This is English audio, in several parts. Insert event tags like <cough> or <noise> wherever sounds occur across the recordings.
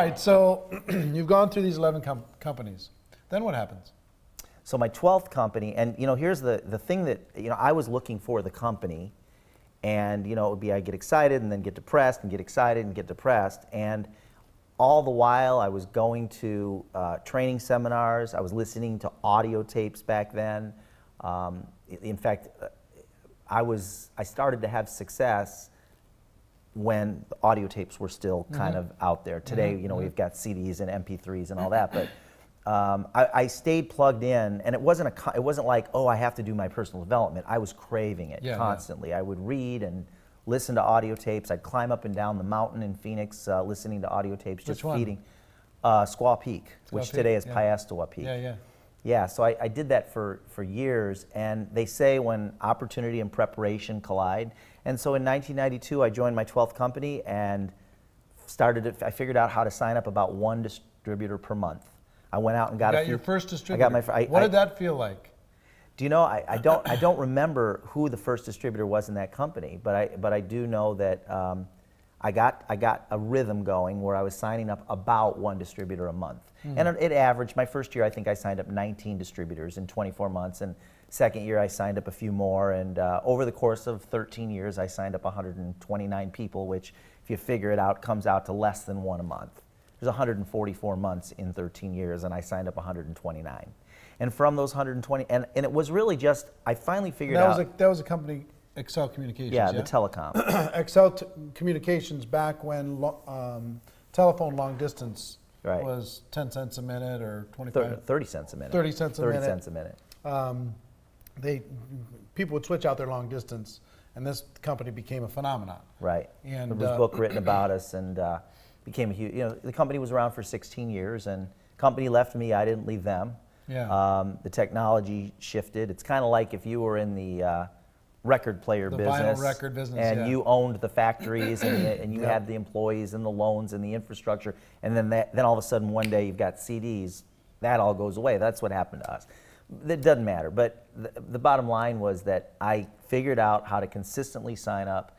right, so <clears throat> you've gone through these 11 com- companies. Then what happens? So my 12th company, and you know, here's the, the thing that, you know, I was looking for the company, and you know, it would be I get excited and then get depressed and get excited and get depressed. And all the while I was going to uh, training seminars, I was listening to audio tapes back then. Um, in fact, uh, I was, I started to have success when audio tapes were still kind of out there. Today, you know, we've got CDs and MP3s and all <laughs> that, but um, I, I stayed plugged in, and it wasn't a, it wasn't like, oh, I have to do my personal development. I was craving it Yeah, yeah. constantly. I would read and listen to audio tapes. I'd climb up and down the mountain in Phoenix, uh, listening to audio tapes, just feeding. Uh, Squaw Peak, which Peak, today is yeah. Piestewa Peak. Yeah, yeah. Yeah, so I, I did that for, for years, and they say when opportunity and preparation collide. And so in 1992, I joined my 12th company and started. It, I figured out how to sign up about one distributor per month. I went out and got, You a got few. your first I distributor. got my. I, what I- did that feel like? do you know? I, I don't. I don't remember who the first distributor was in that company, but I. But I do know that um, I got. I got a rhythm going where I was signing up about one distributor a month, and it, it averaged. My first year, I think I signed up 19 distributors in 24 months, and second year I signed up a few more, and uh, over the course of 13 years, I signed up 129 people, which, if you figure it out, comes out to less than one a month. There's 144 months in 13 years, and I signed up 129. And from those 120, and, and it was really just, I finally figured That out. was a, that was a company, Excel Communications. yeah, the telecom. <clears throat> Excel t- Communications back when lo- um, telephone long distance Right. was 10 cents a minute or Thir- 25. 30 cents a minute. 30 cents a 30 minute. cents a minute. Um, they people would switch out their long distance, and this company became a phenomenon. Right. And, there was uh, a book written about us and uh, became a huge, you know, the company was around for 16 years and company left me, I didn't leave them. Yeah. Um, the technology shifted. It's kind of like if you were in the uh, record player The business. vinyl record business, And yeah. you owned the factories and, the- <clears throat> and you Yep. had the employees and the loans and the infrastructure. And then, that, then all of a sudden one day you've got CDs. That all goes away. That's what happened to us. That doesn't matter. But the, the bottom line was that I figured out how to consistently sign up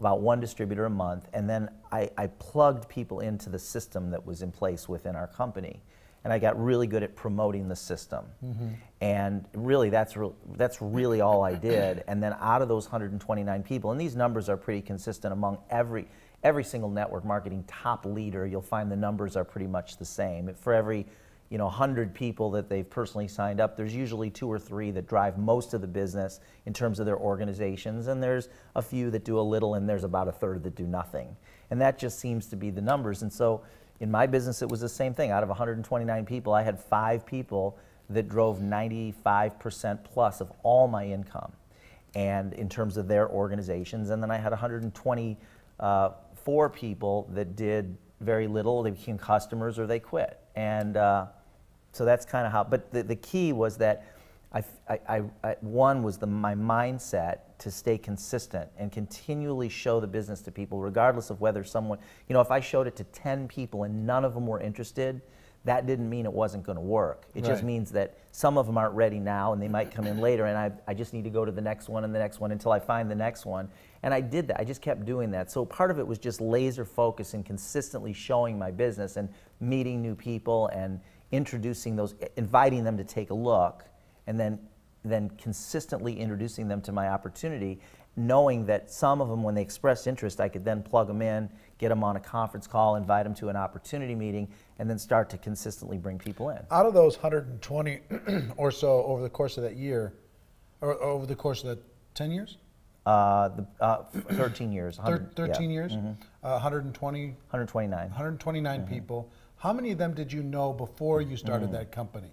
about one distributor a month, and then I, I plugged people into the system that was in place within our company. And I got really good at promoting the system. Mm-hmm. And really, that's, re- that's really all I did. And then out of those 129 people, and these numbers are pretty consistent among every, every single network marketing top leader, you'll find the numbers are pretty much the same. For every you know, 100 people that they've personally signed up, there's usually two or three that drive most of the business in terms of their organizations, and there's a few that do a little, and there's about a third that do nothing. And that just seems to be the numbers. And so in my business, it was the same thing. Out of 129 people, I had five people that drove 95% plus of all my income and in terms of their organizations. And then I had 124 people that did very little. They became customers or they quit. And uh, so that's kind of how. But the, the key was that I, I- I- one was the, my mindset to stay consistent and continually show the business to people, regardless of whether someone, you know, if I showed it to 10 people and none of them were interested, that didn't mean it wasn't going to work. It just means that some of them aren't ready now and they might come in later, and I, I just need to go to the next one and the next one until I find the next one. And I did that. I just kept doing that. So part of it was just laser focus and consistently showing my business and meeting new people and introducing those, inviting them to take a look, and then then consistently introducing them to my opportunity, knowing that some of them, when they expressed interest, I could then plug them in, get them on a conference call, invite them to an opportunity meeting, and then start to consistently bring people in. Out of those 120 <clears throat> or so over the course of that year, or over the course of the 10 years, Uh, the, uh, 13 years. Thir- 100 yeah, 13 years, mhm, uh, 120, 129. 129 Mm-hmm. people. How many of them did you know before you started Mm. that company?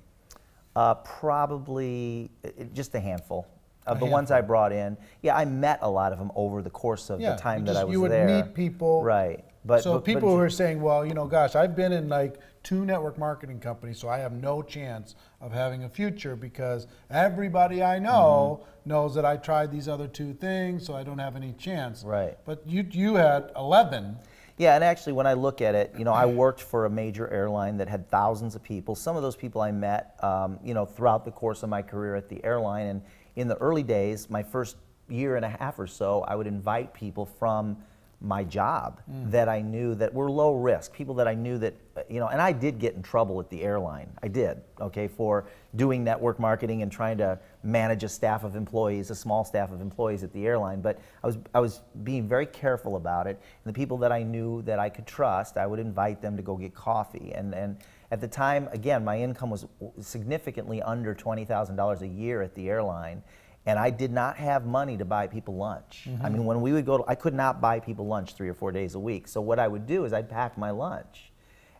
Uh, probably uh, just a handful. Of A the ones I brought in, yeah, I met a lot of them over the course of Yeah, the time you that I was you would there. meet people. right? But so but- but people ju- who are saying, well, you know, gosh, I've been in like two network marketing companies, so I have no chance of having a future because everybody I know Mm-hmm. knows that I tried these other two things, so I don't have any chance. Right. But you you had 11. Yeah, and actually, when I look at it, you know, I worked for a major airline that had thousands of people. Some of those people I met, um, you know, throughout the course of my career at the airline. And in the early days, my first year and a half or so, I would invite people from my job that I knew that were low risk, people that I knew that, uh, you know, and I did get in trouble at the airline. I did, okay, for doing network marketing and trying to manage a staff of employees, a small staff of employees at the airline. But I was, I was being very careful about it. And the people that I knew that I could trust, I would invite them to go get coffee. And, and at the time, again, my income was significantly under $20,000 a year at the airline and I did not have money to buy people lunch. I mean, mm-hmm. when we would go, to, I could not buy people lunch three or four days a week. So what I would do is I'd pack my lunch,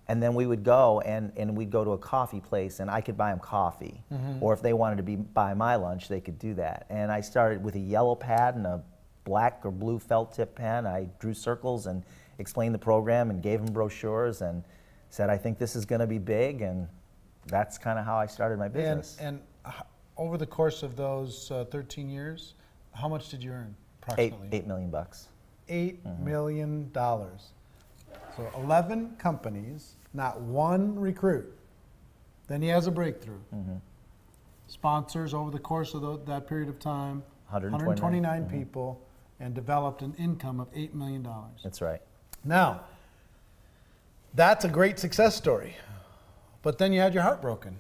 and then we would go and, and we'd go to a coffee place, and I could buy them coffee, mm-hmm. or if they wanted to be buy my lunch, they could do that. And I started with a yellow pad and a black or blue felt tip pen. I drew circles and explained the program and gave them brochures and said, I think this is going to be big, and that's kind of how I started my business. and h- over the course of those uh, 13 years, how much did you earn eight, approximately? eight million bucks. Eight million dollars. So 11 companies, not one recruit. Then he has a breakthrough. Mm-hmm. Sponsors over the course of tho- that period of time, 129. 129 people, and developed an income of $8 million. That's right. Now, that's a great success story. But then you had your heart broken.